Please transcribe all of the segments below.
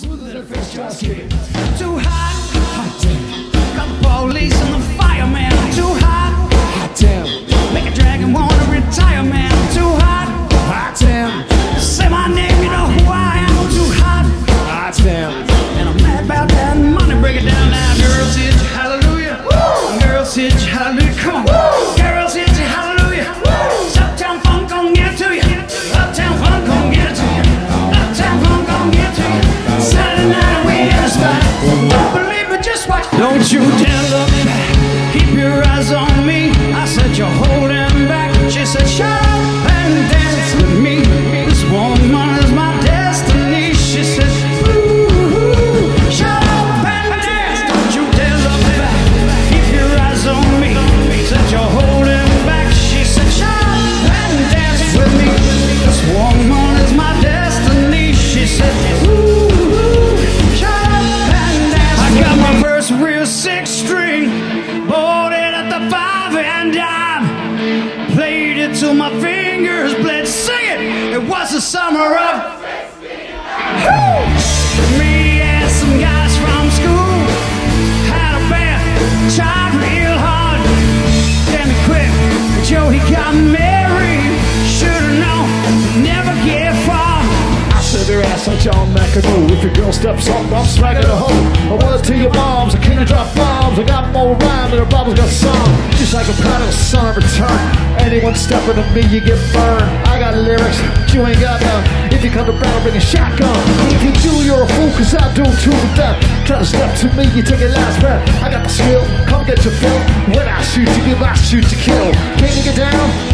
smoother than a fish just. Too hot, hot damn. Got the police and the you dare six string. Bought it at the five and dime. Played it till my fingers bled. Sing it. It was the summer of. Me and some guys from school had a band, tried real hard. Then we quit. Joe he got married. Should've known, never get far. I said their ass like John McEnroe. If your girl steps up, I'm smacking a hoe. I want to your moms, I can't drop bombs. I got more rhyme than her Bible's got song. Just like a prodigal son of return. Anyone stepping to me, you get burned. I got lyrics, you ain't got none. If you come to battle, bring a shotgun. If you do, you're a fool, cause I do too with that. Try to step to me, you take your last breath. I got the skill, come get your fill. When I shoot you, give, I shoot to kill. To king to get down.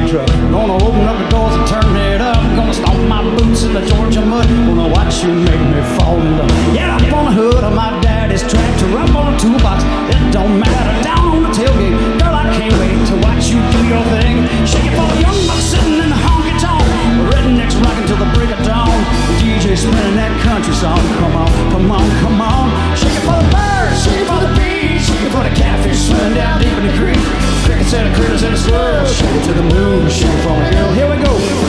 Big truck. Gonna open up the doors and turn it up. Gonna stomp my boots in the Georgia mud. Gonna watch you make me fall in love. Yeah, up on the hood of my daddy's tractor. Up on the toolbox. It don't matter. Down on the tailgate. Girl, I can't wait to watch you do your thing. Shake it for the young bucks sitting in the honky tonk. Rednecks rocking till the break of dawn. The DJ spinning that country song. Come on, come on, come on. sun, shoot to the moon, shoot from a hill. Here we go.